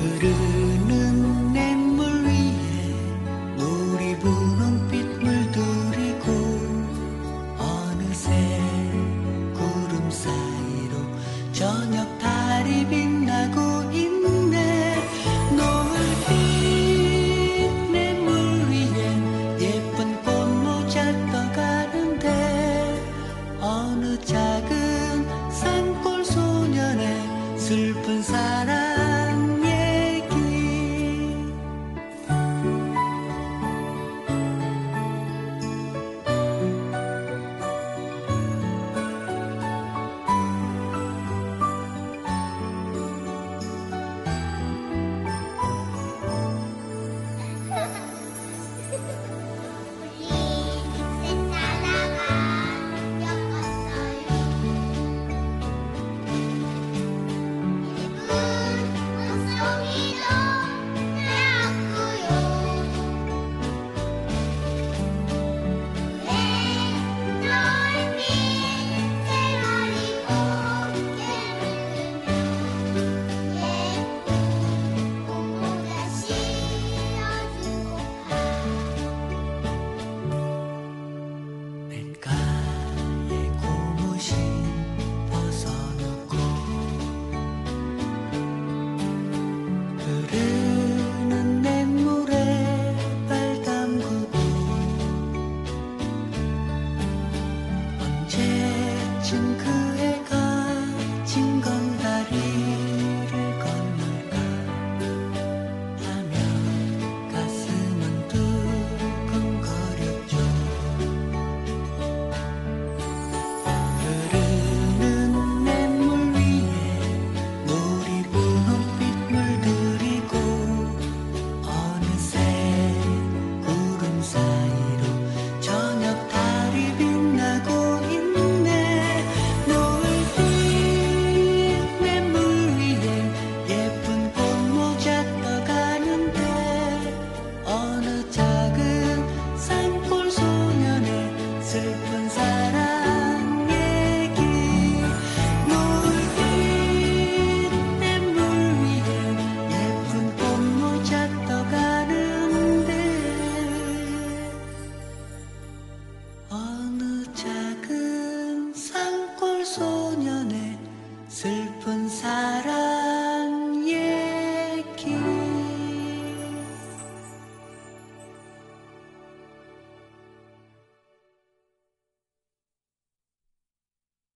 흐르는 냇물 위에 물이 부는 빛물 들이고 어느새 구름 사이로 저녁 달이 빛나고 있네. 노을빛 냇물 위에 예쁜 꽃모자 떠가는데 어느 작은 산골 소년의 슬픈 사랑